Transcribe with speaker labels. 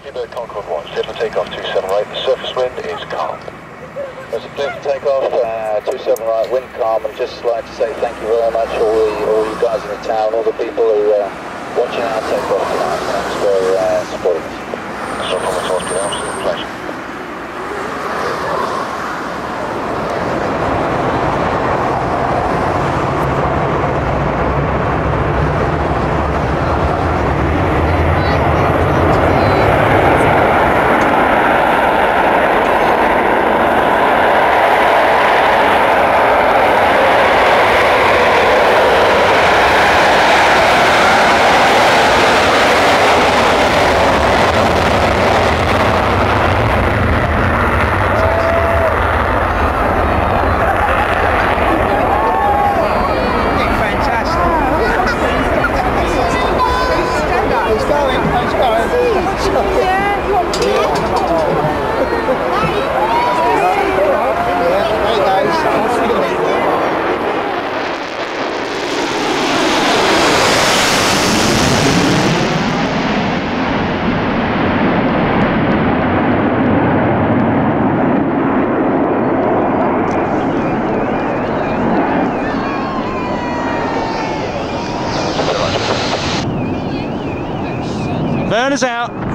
Speaker 1: Speedbird Concorde 1, clear for takeoff 27 right, the surface wind is calm.
Speaker 2: There's a clear for takeoff, uh, 27 right, wind calm, and just like to say thank you very much all the, all you guys in the town, all the people who are uh, watching our takeoff tonight. Thanks for uh,
Speaker 3: Burners out.